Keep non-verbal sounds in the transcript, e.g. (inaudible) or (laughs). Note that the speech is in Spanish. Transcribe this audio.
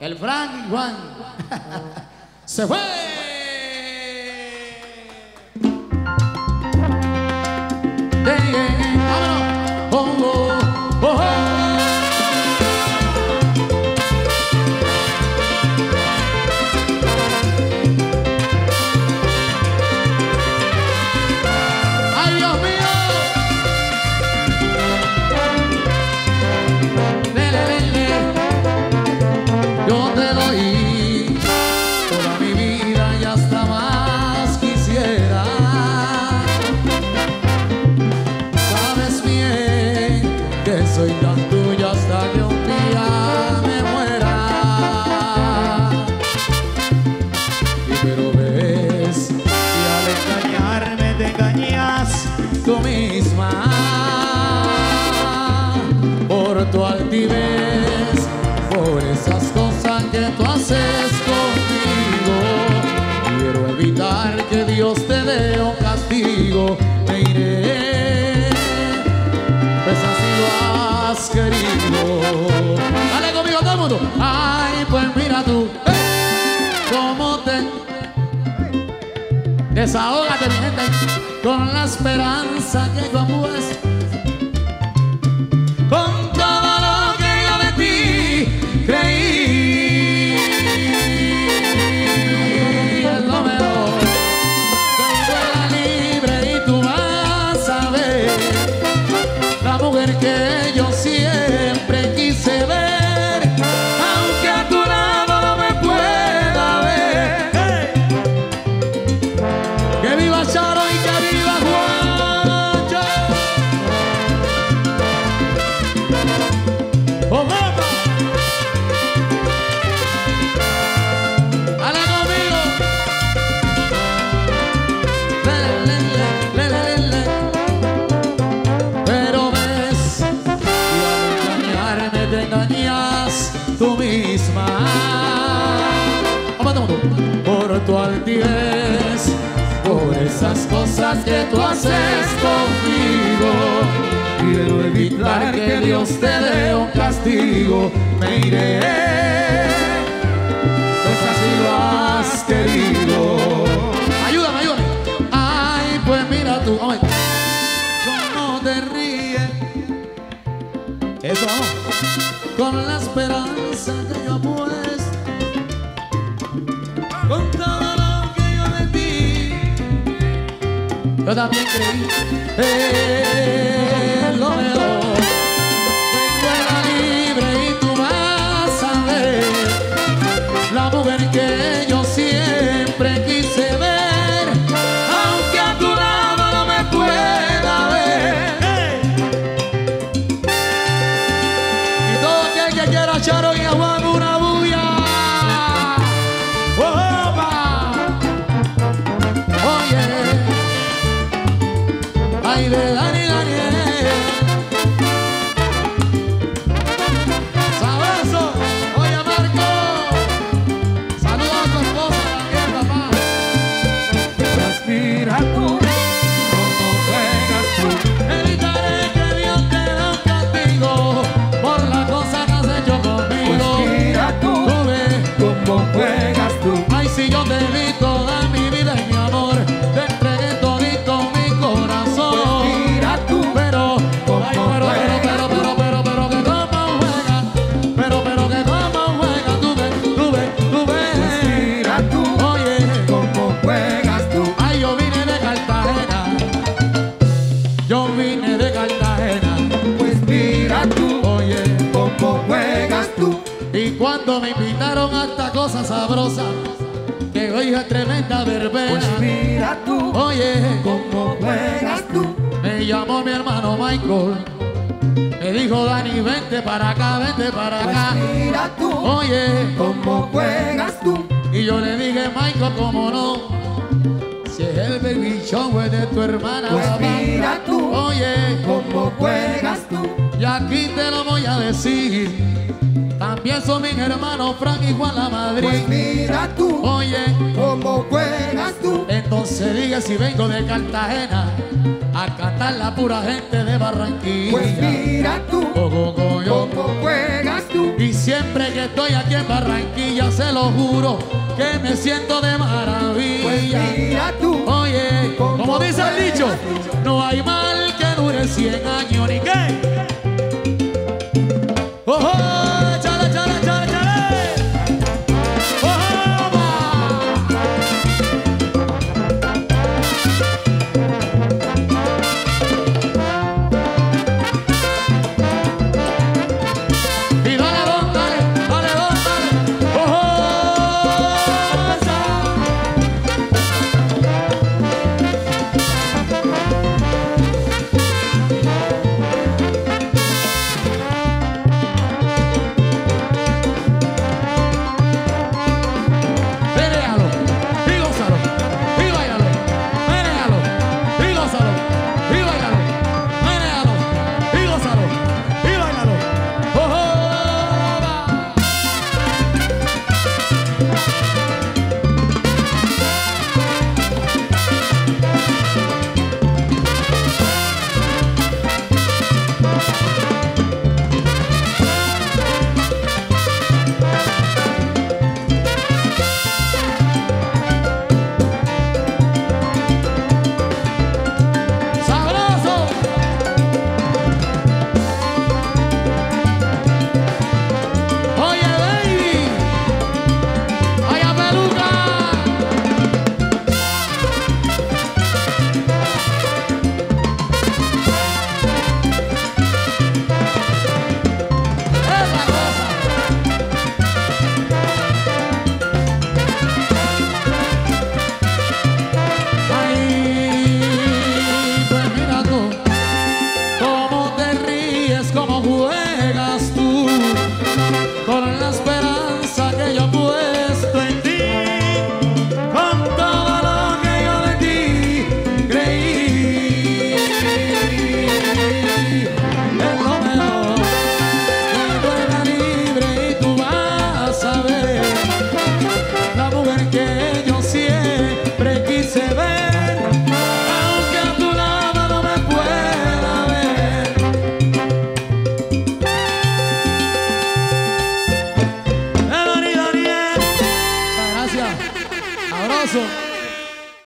El Frank Juan. (laughs) Se fue. Yeah, yeah, por tu altivez, por esas cosas que tú haces conmigo. Quiero evitar que Dios te dé un castigo, me iré, pues así lo has querido. Dale conmigo todo el mundo. Ay, pues mira tú, ¡hey! cómo te Desahógate, mi gente, con la esperanza que yo mujer que yo que tú haces conmigo. Quiero evitar que Dios te dé un castigo, me iré, pues así lo has querido. Ayúdame, ayúdame. Ay, pues mira tú, ay, cómo te ríes. Eso. Con la esperanza que Yo también creí en lo mejor. Ay de cuando me invitaron a esta cosa sabrosa, que hoy es tremenda verbena, Respira tú, oye, como juegas tú. me llamó mi hermano Michael, me dijo Dani, vente para acá, vente para acá, Respira tú, oye, como juegas tú. y yo le dije, Michael, cómo no, si es el baby show es de tu hermana, papá. Respira tú, oye, como juegas tú. y aquí te lo voy a decir, son mis hermanos Frank y Juan la Madrid, Respira tú, oye, como juegas tú. Entonces diga si vengo de Cartagena a cantar la pura gente de Barranquilla. Pues mira tú, Oh, oh, oh, yo. cómo juegas tú. Y siempre que estoy aquí en Barranquilla, se lo juro, que me siento de Pues maravilla. mira tú. Oye, Como dice el dicho, no hay mal que dure 100 años ni qué.